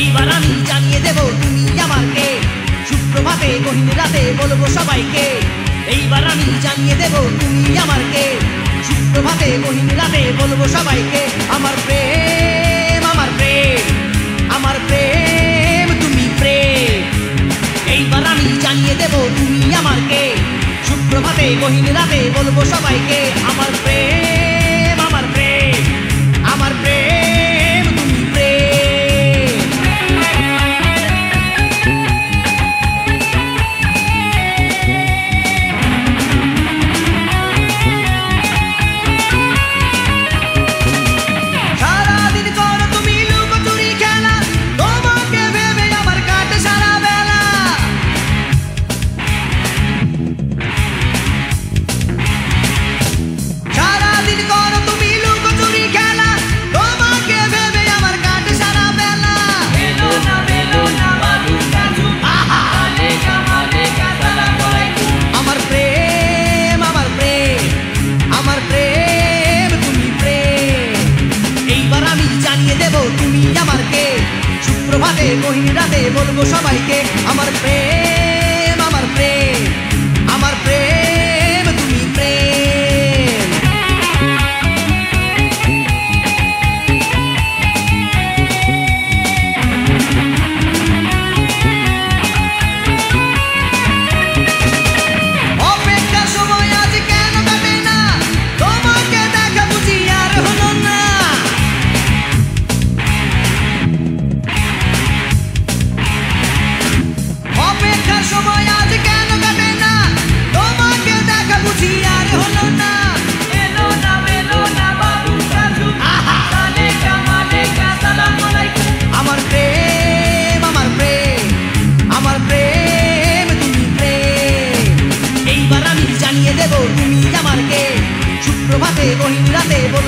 এইবার আমি জানিয়ে দেব, তুমি আমার কে সুপ্রভাতে, গহীন রাতে বলব সবাইকে। এইবার আমি জানিয়ে দেব, তুমি আমার কে সুপ্রভাতে, গহীন রাতে বলব সবাইকে, আমার প্রেম আমার প্রেম আমার প্রেম, তুমি প্রেম। এইবার আমি জানিয়ে দেব, তুমি আমার কে সুপ্রভাতে, গহীন রাতে বলব সবাইকে, আমার প্রেম। তুমি আমার কে সুপ্রভাতে গহীন রাতে বলব সবাইকে আমার প্রেম।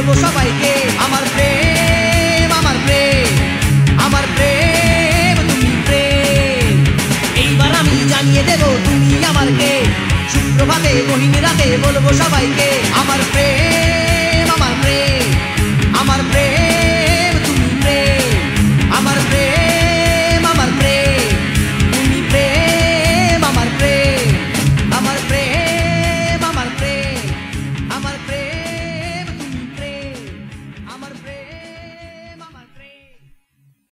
বলব সবাইকে, আমার প্রেম আমার প্রেম আমার প্রেম, তুমি প্রেম। এইবার আমি জানিয়ে দেব তুমি আমার কে শুক্রভাবে মহিন রাতে বলব সবাইকে